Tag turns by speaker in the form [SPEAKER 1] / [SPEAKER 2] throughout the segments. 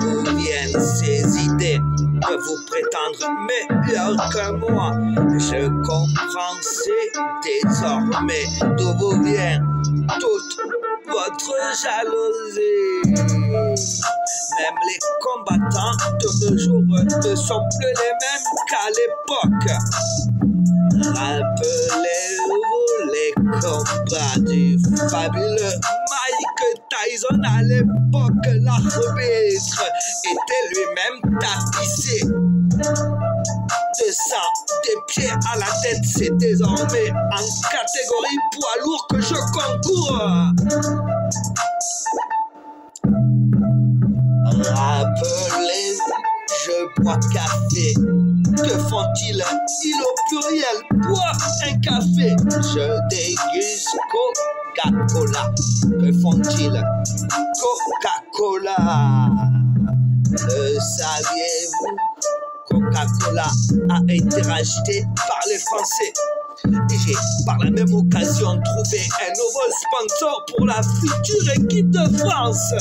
[SPEAKER 1] D'où viennent ces idées de vous prétendre meilleur que moi. Je comprends c'est désormais d'où vous vient toute votre jalousie. Même les combattants de nos jours ne sont plus les mêmes qu'à l'époque. Rappelez-vous les combats du fabuleux Tyson à l'époque. L'arbitre était lui-même tapissé de sang, des pieds à la tête. C'est désormais en catégorie poids lourd que je concours. Rappelez-vous, je bois café. Que font-ils Ils au pluriel bois un café. Je déguste Coca-Cola. Que font-ils Coca-Cola. Le saviez-vous Coca-Cola a été racheté par les Français. Et j'ai par la même occasion trouvé un nouveau sponsor pour la future équipe de France.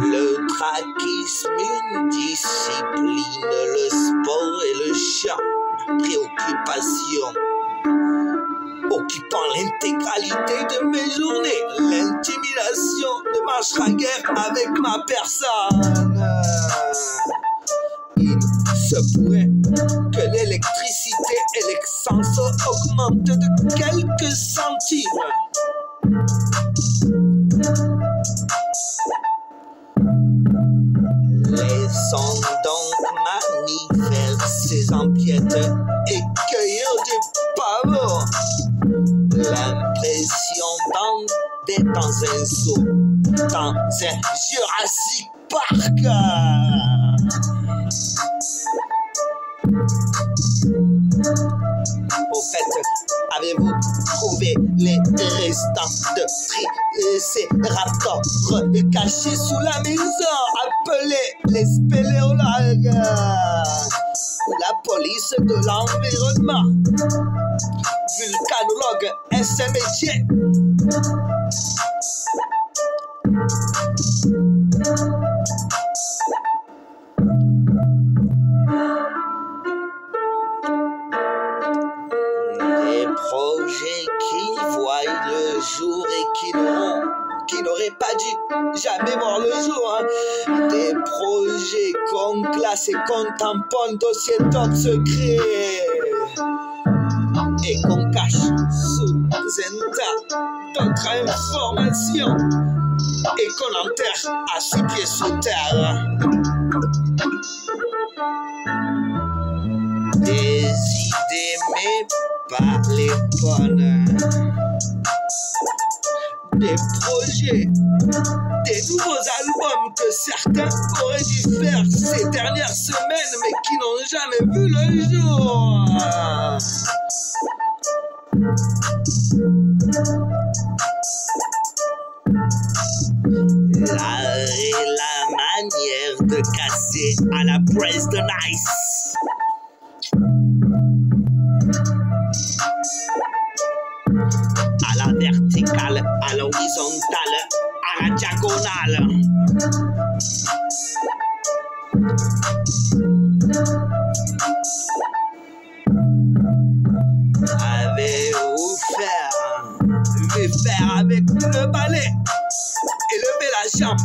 [SPEAKER 1] Le traquisme, Occupant l'intégralité de mes journées, l'intimidation ne marchera guère avec ma personne. Il se pourrait que l'électricité et l'essence augmentent de quelques centimes. Laissons donc manifester ces empiètes et du pavot. L'impression d'être dans un zoo, dans un Jurassic Park. Au fait, avez-vous trouvé les restants de tricératops cachés sous la maison, appelés les spéléologues? La police de l'environnement? Vulcanologue est métier. Des projets qui voient le jour et qui n'auraient pas dû jamais voir le jour. hein. Des projets classe et qu'on tamponne dossier top secret et qu'on cache sous un tas d'autres informations et qu'on enterre à six pieds sous terre. Des idées, mais pas les bonnes. Des nouveaux albums que certains auraient dû faire ces dernières semaines, mais qui n'ont jamais vu le jour. L'art et la manière de casser à la presse de Nice. horizontale à la diagonale. Avez-vous faire, vais faire avec le balai, élever la jambe.